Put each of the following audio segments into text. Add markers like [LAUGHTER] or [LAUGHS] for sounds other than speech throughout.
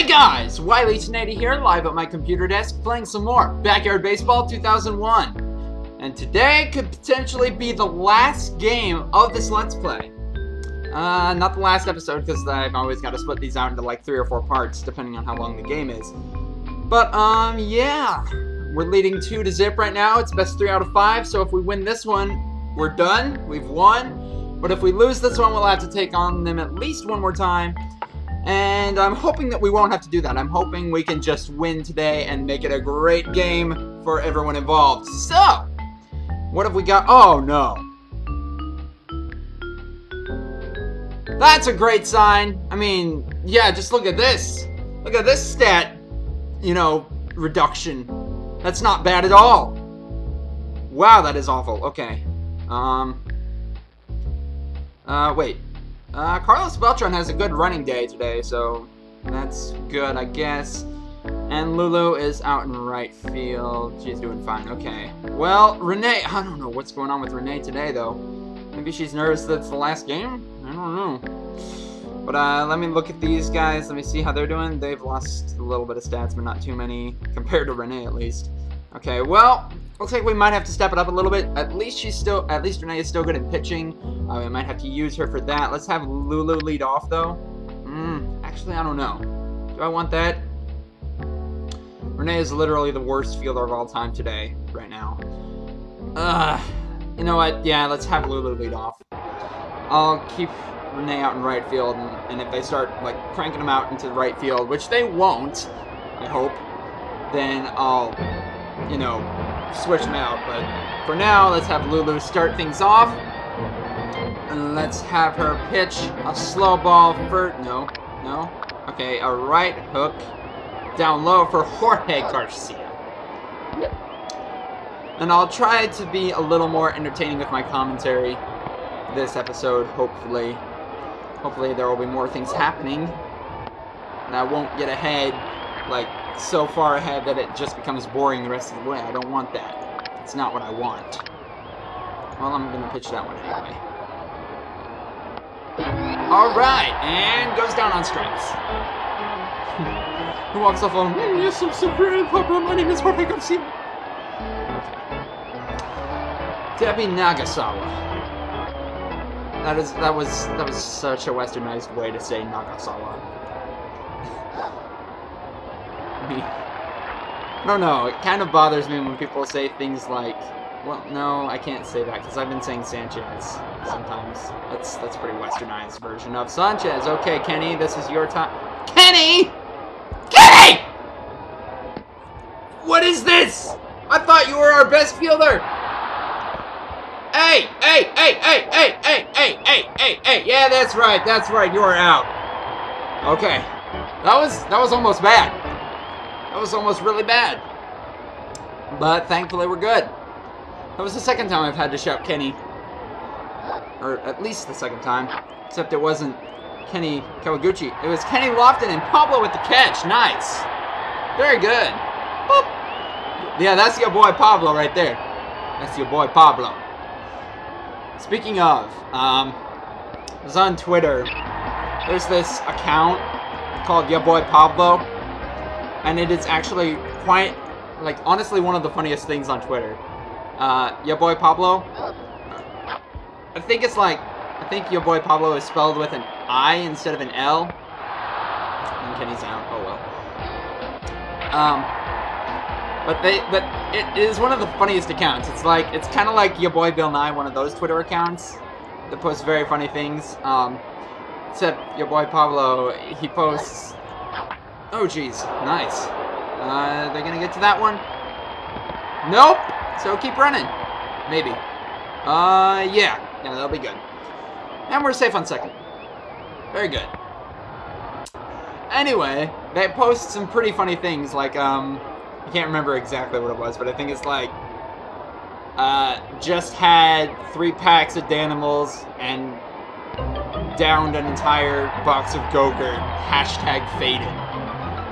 Hey guys, Wiley 1080 here, live at my computer desk, playing some more Backyard Baseball 2001. And today could potentially be the last game of this Let's Play. Uh, not the last episode, because I've always got to split these out into like three or four parts, depending on how long the game is. But, um, yeah. We're leading 2 to zip right now. It's best 3 out of 5, so if we win this one, we're done. We've won. But if we lose this one, we'll have to take on them at least one more time. And I'm hoping that we won't have to do that. I'm hoping we can just win today and make it a great game for everyone involved. So, what have we got? Oh, no. That's a great sign. I mean, yeah, just look at this. Look at this stat, you know, reduction. That's not bad at all. Wow, that is awful. Okay. Um. Uh, wait. Uh, Carlos Beltran has a good running day today, so that's good, I guess. And Lulu is out in right field. She's doing fine. Okay. Well, Renee, [LAUGHS] I don't know what's going on with Renee today, though. Maybe she's nervous that it's the last game? I don't know. But uh, let me look at these guys. Let me see how they're doing. They've lost a little bit of stats, but not too many, compared to Renee, at least. Okay, well, looks like we might have to step it up a little bit. At least she's still, at least Renee is still good at pitching. Uh, we might have to use her for that. Let's have Lulu lead off, though. Hmm, actually, I don't know. Do I want that? Renee is literally the worst fielder of all time today, right now. Ugh. You know what? Yeah, let's have Lulu lead off. I'll keep Renee out in right field, and, and if they start, like, cranking them out into the right field, which they won't, I hope, then I'll you know, switch them out. But for now, let's have Lulu start things off. And let's have her pitch a slow ball for... No, no. Okay, a right hook down low for Jorge Garcia. And I'll try to be a little more entertaining with my commentary this episode, hopefully. Hopefully there will be more things happening. And I won't get ahead, like, so far ahead that it just becomes boring the rest of the way. I don't want that. It's not what I want. Well, I'm going to pitch that one anyway. Alright, and goes down on strikes. [LAUGHS] Who walks off on, mm, yes, I'm super Papa, my name is. Okay. Debbie Nagasawa. That is that was that was such a westernized way to say Nagasawa. I don't know, it kind of bothers me when people say things like, well, no, I can't say that because I've been saying Sanchez sometimes. That's that's pretty westernized version of Sanchez. Okay, Kenny, this is your time. Kenny! Kenny! What is this? I thought you were our best fielder. Hey, hey, hey, hey, hey, hey, hey, hey, hey, hey. Yeah, that's right. That's right. You are out. Okay. That was that was almost bad. That was almost really bad. But thankfully we're good. That was the second time I've had to shout Kenny. Or at least the second time. Except it wasn't Kenny Kawaguchi. It was Kenny Lofton and Pablo with the catch. Nice. Very good. Boop. Yeah, that's your boy Pablo right there. That's your boy Pablo. Speaking of, um, I was on Twitter. There's this account called Your Boy Pablo and it is actually quite, like, honestly one of the funniest things on Twitter. Uh, your boy Pablo, I think it's like, I think your boy Pablo is spelled with an I instead of an L. And Kenny's out, oh well. Um, but they, but it is one of the funniest accounts. It's like, it's kind of like your boy Bill Nye, one of those Twitter accounts that posts very funny things. Um, except your boy Pablo, he posts Oh, geez. Nice. Uh, they're gonna get to that one? Nope. So keep running. Maybe. Uh, yeah. Yeah, that'll be good. And we're safe on second. Very good. Anyway, they post some pretty funny things, like, um, I can't remember exactly what it was, but I think it's like, uh, just had three packs of Danimals and downed an entire box of Go-Gurt, hashtag faded.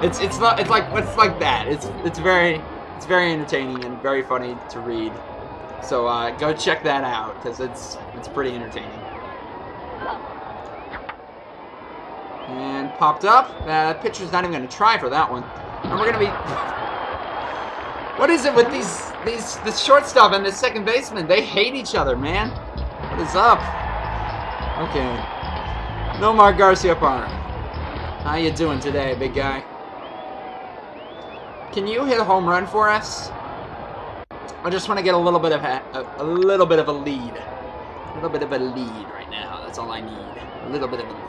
It's it's not it's like it's like that. It's it's very it's very entertaining and very funny to read. So uh, go check that out because it's it's pretty entertaining. And popped up. Uh, pitcher's not even going to try for that one. And we're going to be... [LAUGHS] what is it with these, these, the shortstop and the second baseman? They hate each other, man. What is up? Okay. Nomar Garciaparra. How you doing today, big guy? Can you hit a home run for us? I just want to get a little bit of a, a, little bit of a lead. A little bit of a lead right now. That's all I need. A little bit of a lead.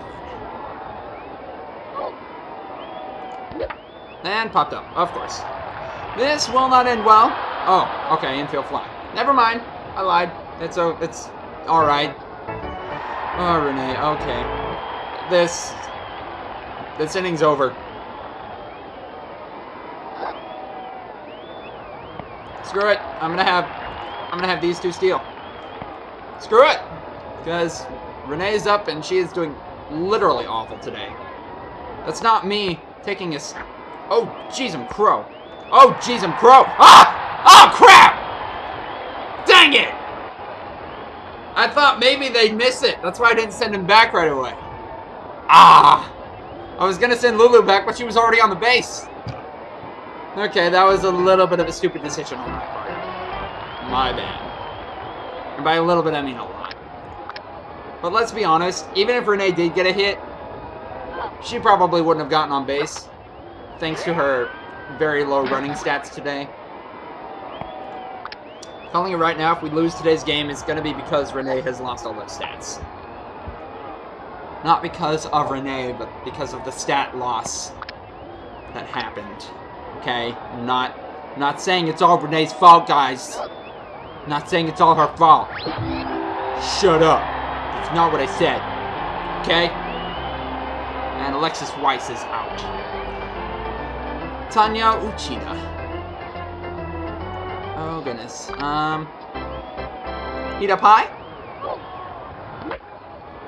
And popped up, of course. This will not end well. Oh, okay, infield fly. Never mind. I lied. It's oh, it's all right. Oh, Renee. Okay. This this inning's over. Screw it. I'm gonna have I'm gonna have these two steal. Screw it! Because Renee's up and she is doing literally awful today. That's not me taking a... Oh, jeez, I'm crow. Oh, jeez, I'm crow. Ah! Oh, crap! Dang it! I thought maybe they'd miss it. That's why I didn't send him back right away. Ah! I was gonna send Lulu back, but she was already on the base. Okay, that was a little bit of a stupid decision on my part. My bad. And by a little bit, I mean a lot. But let's be honest, even if Renee did get a hit, she probably wouldn't have gotten on base, thanks to her very low running stats today. Telling you right now, if we lose today's game, it's going to be because Renee has lost all those stats. Not because of Renee, but because of the stat loss that happened. Okay? not not saying it's all Renee's fault, guys. Not saying it's all her fault. Shut up. That's not what I said. Okay? And Alexis Weiss is out. Tanya Uchida. Oh, goodness. Um... Heat up high?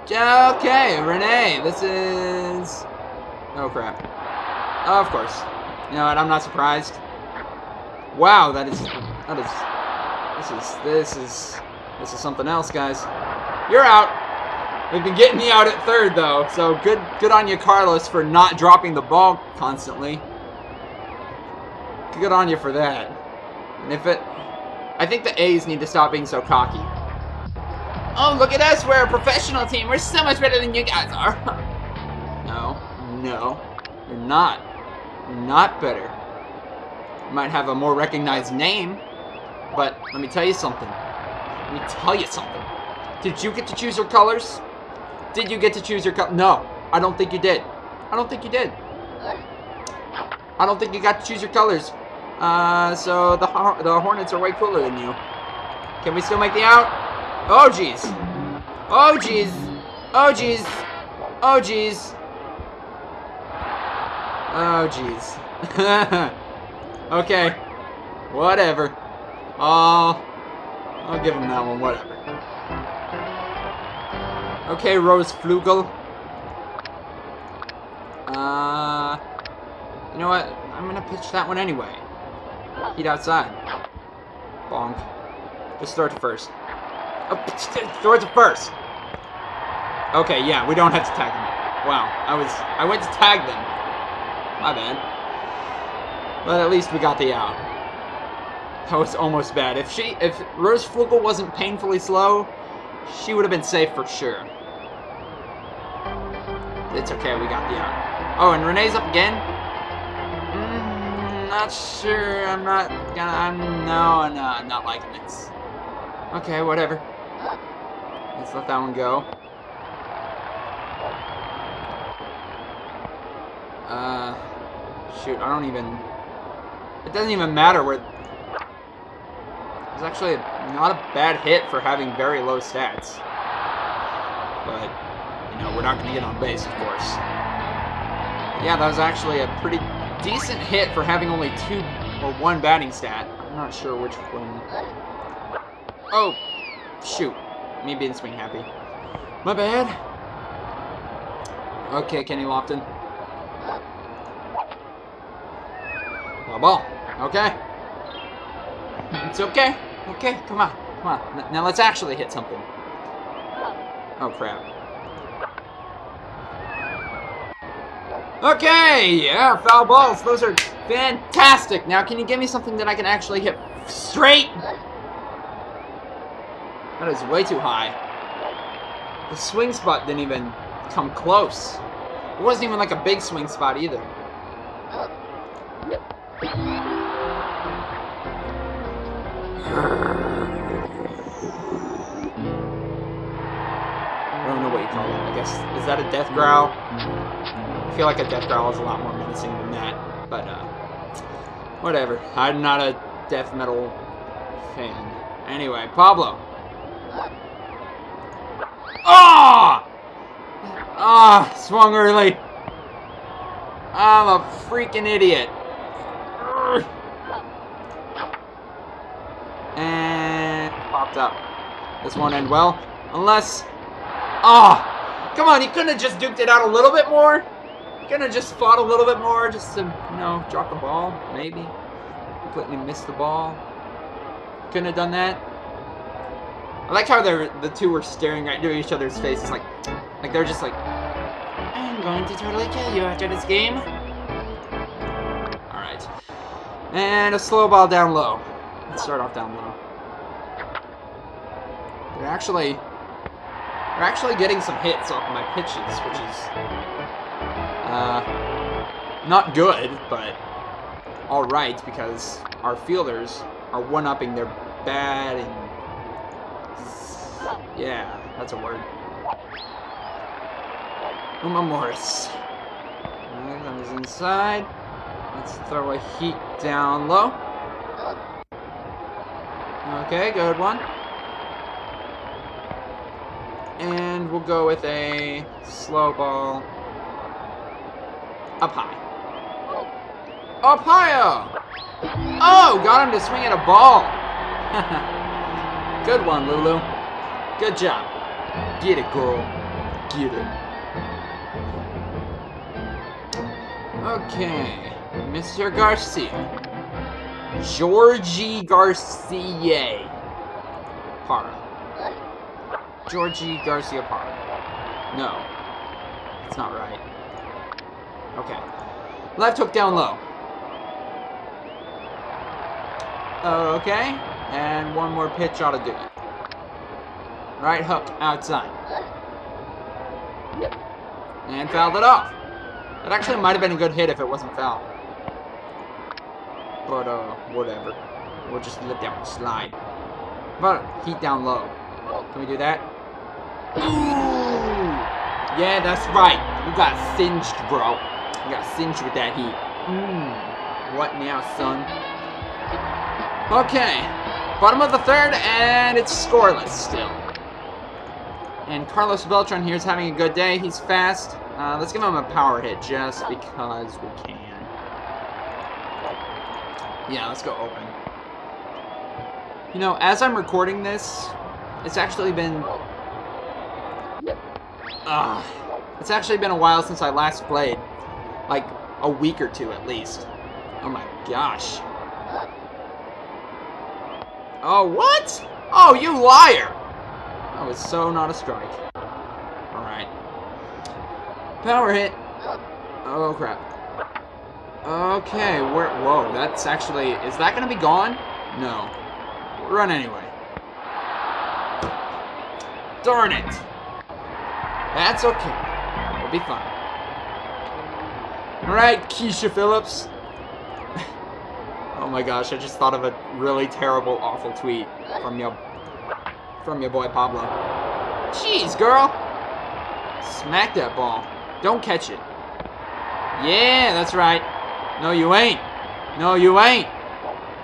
Okay, Renee, this is... Oh, crap. Of course. You know what, I'm not surprised. Wow, that is... That is... This is... This is... This is something else, guys. You're out! We've been getting you out at third, though, so good good on you, Carlos, for not dropping the ball constantly. Good on you for that. And if it... I think the A's need to stop being so cocky. Oh, look at us, we're a professional team. We're so much better than you guys are. [LAUGHS] no, no, you're not. Not better. Might have a more recognized name, but let me tell you something. Let me tell you something. Did you get to choose your colors? Did you get to choose your color? No, I don't think you did. I don't think you did. I don't think you got to choose your colors. Uh, so the the Hornets are way cooler than you. Can we still make the out? Oh jeez. Oh jeez. Oh jeez. Oh jeez. Oh jeez. [LAUGHS] okay. Whatever. I'll I'll give him that one. Whatever. Okay, Rose Flugel. Uh, you know what? I'm gonna pitch that one anyway. Heat outside. Bonk. Just throw it to first. Oh, [LAUGHS] throw it to first. Okay, yeah, we don't have to tag them. Wow, I was I went to tag them. My bad. But at least we got the out. That was almost bad. If she if Rose Flugel wasn't painfully slow, she would have been safe for sure. It's okay, we got the out. Oh, and Renee's up again? Mm, not sure. I'm not gonna. I'm no, no, I'm not liking this. Okay, whatever. Let's let that one go. Uh, shoot, I don't even. It doesn't even matter where. It's actually not a bad hit for having very low stats. But you know, we're not going to get on base, of course. Yeah, that was actually a pretty decent hit for having only two or one batting stat. I'm not sure which one. Oh, shoot. Me being swing happy. My bad. Okay, Kenny Lofton. Ball ball. Okay. It's okay. Okay, come on. Come on. Now let's actually hit something. Oh, crap. Okay, yeah, foul balls. Those are fantastic. Now, can you give me something that I can actually hit straight? That is way too high. The swing spot didn't even come close. It wasn't even like a big swing spot either. I don't know what you call that. I guess, is that a death growl? I feel like a death growl is a lot more menacing than that. But, uh, whatever. I'm not a death metal fan. Anyway, Pablo. Ah! Ah, swung early. I'm a freaking idiot. And up. This won't end well. Unless... Ah! Come on, you couldn't have just duked it out a little bit more? Have just fought a little bit more just to, you know, drop the ball? Maybe. Completely missed the ball. Couldn't have done that? I like how they're, the two were staring right into each other's faces, like, like they're just like, I'm going to totally kill you after this game. Alright. And a slow ball down low. Let's start off down low. They're actually, they're actually getting some hits off my pitches, which is, uh, not good, but alright, because our fielders are one-upping their batting yeah, that's a word. Uma Morris. Alright, comes inside. Let's throw a heat down low. Okay, good one. We'll go with a slow ball. Up high. Up higher! Oh, got him to swing at a ball. [LAUGHS] good one, Lulu. Good job. Get it, girl. Get it. Okay. Mr. Garcia. Georgie Garcia. Para. Georgie Garcia Para. No. It's not right. Okay. Left hook down low. Okay. And one more pitch ought to do it. Right hook outside. Yep. And fouled it off. That actually might have been a good hit if it wasn't foul. But, uh, whatever. We'll just let that one slide. But, heat down low. Can we do that? Ooh! Yeah, that's right. You got singed, bro. You got singed with that heat. Mmm. What now, son? Okay. Bottom of the third, and it's scoreless still. And Carlos Beltran here is having a good day. He's fast. Uh, let's give him a power hit just because we can. Yeah, let's go open. You know, as I'm recording this, it's actually been... Uh, it's actually been a while since I last played. Like, a week or two at least. Oh my gosh. Oh, what? Oh, you liar! That was so not a strike. Alright. Power hit. Oh, crap. Okay, where... Whoa, that's actually... Is that to be gone? No. Run anyway. Darn it. That's okay. We'll be fine. Alright, Keisha Phillips. [LAUGHS] oh my gosh, I just thought of a really terrible, awful tweet from your from your boy Pablo. Jeez, girl. Smack that ball. Don't catch it. Yeah, that's right. No, you ain't. No, you ain't.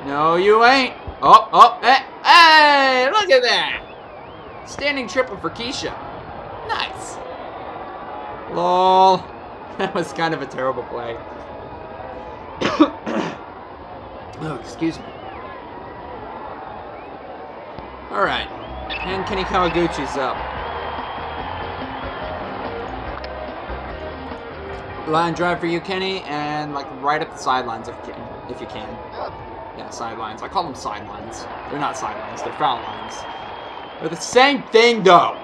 No, you ain't. Oh, oh, hey, hey, look at that. Standing triple for Keisha. Nice. Lol. [LAUGHS] That was kind of a terrible play. [COUGHS] oh, excuse me. Alright. And Kenny Kawaguchi's up. Line drive for you, Kenny, and like right at the sidelines if you can. If you can. Yeah, sidelines. I call them sidelines. They're not sidelines, they're foul lines. They're the same thing, though.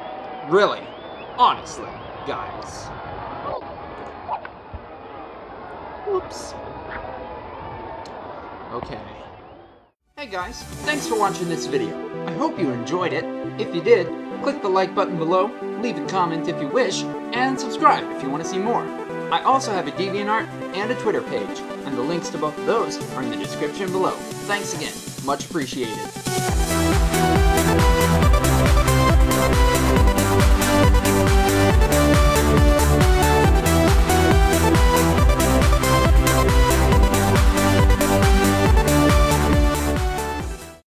Really. Honestly, guys. Whoops. Okay. Hey guys, thanks for watching this video. I hope you enjoyed it. If you did, click the like button below, leave a comment if you wish, and subscribe if you want to see more. I also have a DeviantArt and a Twitter page, and the links to both of those are in the description below. Thanks again, much appreciated.